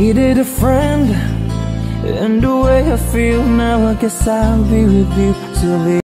needed a friend. And the way I feel now I guess I'll be with you till the